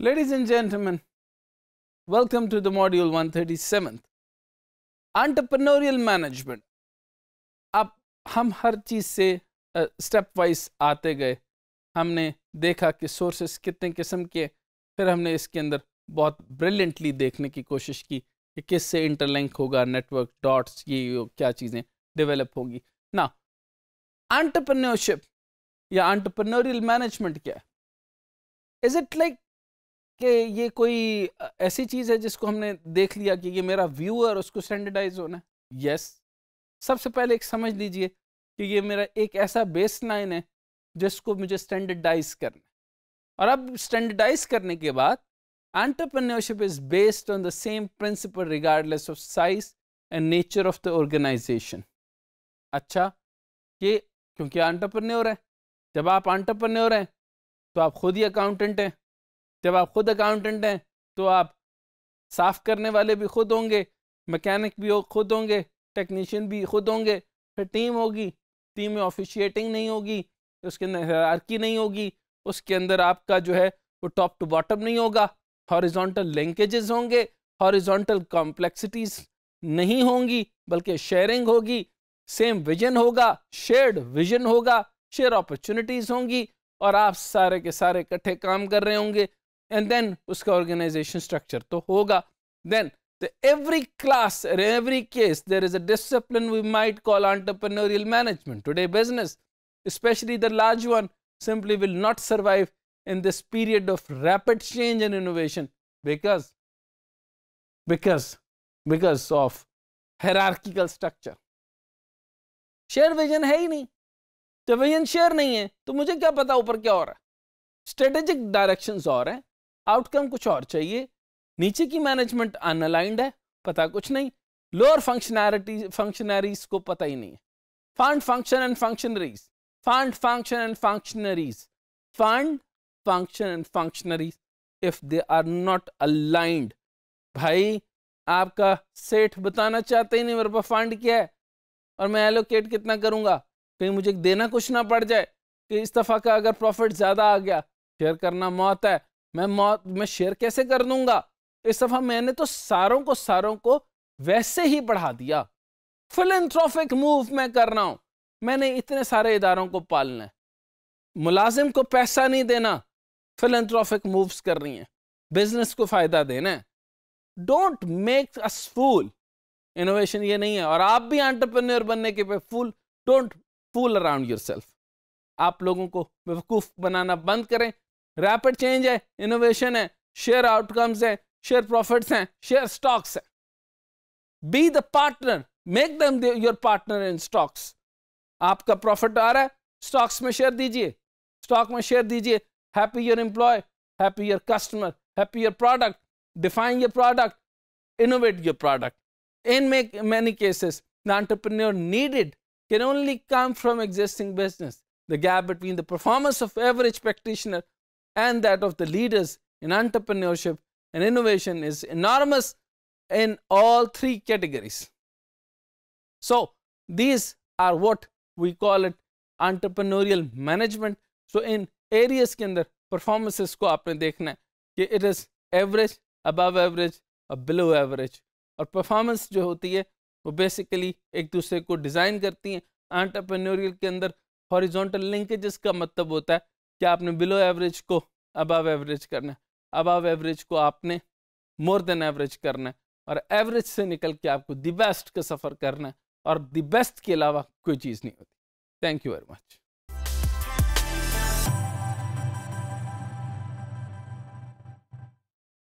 Ladies and gentlemen, welcome to the module 137th. Entrepreneurial management. अब हम हर चीज़ से step wise आते गए हमने देखा कि सोर्सेस कितने किस्म के फिर हमने इसके अंदर बहुत ब्रिलियंटली देखने की कोशिश की कि किससे इंटरलिंक होगा नेटवर्क डॉट्स ये क्या चीज़ें डेवलप होंगी ना एंटरप्रेन्योरशिप या एंटरप्रेन्योरियल मैनेजमेंट क्या है इज़ इट लाइक कि ये कोई ऐसी चीज़ है जिसको हमने देख लिया कि ये मेरा व्यू है और उसको स्टैंडर्डाइज होना है? यस सबसे पहले एक समझ लीजिए कि ये मेरा एक ऐसा बेस लाइन है जिसको मुझे स्टैंडर्डाइज करना और अब स्टैंडर्डाइज करने के बाद entrepreneurship is based on the same principle regardless of size and nature of the organization. अच्छा? ये क्योंकि एंटरप्रेन्योर है। जब आप एंटरप्रेन्योर हैं तो आप खुद ही अकाउंटेंट हैं। जब आप खुद अकाउंटेंट हैं तो आप साफ़ करने वाले भी खुद होंगे मैकेनिक भी हो, खुद होंगे टेक्नीशियन भी खुद होंगे, फिर टीम होगी टीम में ऑफिशिएटिंग नहीं होगी, उसके अंदर हरारकी नहीं होगी, उसके अंदर आपका जो है, वो टॉप टू बॉटम नहीं होगा हॉरिजॉन्टल लिंकेजेस होंगे हॉरिजॉन्टल कॉम्प्लेक्सिटीज नहीं होंगी, बल्कि शेयरिंग होगी सेम विजन होगा शेयर्ड विजन होगा शेयर अपॉर्चुनिटीज़ होंगी, और आप सारे के सारे इकट्ठे काम कर रहे होंगे एंड देन उसका ऑर्गेनाइजेशन स्ट्रक्चर तो होगा. Then every class every case there is a discipline we might call entrepreneurial management today business specially the large one simply will not survive in this period of rapid change in innovation because because because of hierarchical structure share vision है ही नहीं. जब vision share नहीं है तो मुझे क्या पता ऊपर क्या हो रहा है? स्ट्रेटेजिक डायरेक्शन और हैं. आउटकम कुछ और चाहिए। नीचे की मैनेजमेंट अनअलाइंड है, पता कुछ नहीं। लोअर फंक्शनैरिटी फंक्शनरीज को पता ही नहीं है। Fund function and functionaries fund function and functionaries fund function and functionaries if they are not aligned भाई, आपका सेठ बताना चाहते ही नहीं मेरे पास फंड क्या है। और मैं एलोकेट कितना करूँगा? कहीं मुझे देना कुछ ना पड़ जाए। कि इस दफ़ा का अगर प्रॉफिट ज़्यादा आ गया शेयर करना मौत है। मैं मौत मैं शेयर कैसे कर दूँगा इस दफ़ा मैंने तो सारों को सारों को वैसे ही बढ़ा दिया। फिलेंथ्रॉफिक मूव मैं कर रहा हूँ। मैंने इतने सारे इदारों को पालना। है मुलाजिम को पैसा नहीं देना। फिलेंथ्रॉफिक मूव्स कर रही हैं। बिज़नेस को फ़ायदा देना है। Don't make a fool innovation ये नहीं है। और आप भी एंटरप्रेन्योर बनने के पे fool don't fool around yourself आप लोगों को बेवकूफ़ बनाना बंद करें। रैपिड चेंज है इनोवेशन है शेयर आउटकम्स है शेयर प्रॉफिट्स हैं शेयर स्टॉक्स हैं be the partner make them your partner in stocks आपका प्रॉफिट आ रहा है स्टॉक्स में शेयर दीजिए स्टॉक में शेयर दीजिए happy your employee happy your customer happy your product define your product innovate your product In many cases, the entrepreneur needed can only come from existing business. The gap between the performance of average practitioner and that of the leaders in entrepreneurship and innovation is enormous in all three categories. So, these are what we call it entrepreneurial management. So, in areas के अंदर performances को आपने देखना है कि it is average, above average or below average. और performance जो होती है वो बेसिकली एक दूसरे को डिज़ाइन करती हैं एंटरप्रेन्योरियल के अंदर हॉरिजॉन्टल लिंकेजेस का मतलब होता है कि आपने बिलो एवरेज को अबव एवरेज करना है। अबव एवरेज को आपने मोर देन एवरेज करना है। और एवरेज से निकल के आपको द बेस्ट का सफ़र करना है। और द बेस्ट के अलावा कोई चीज़ नहीं होती। Thank you very much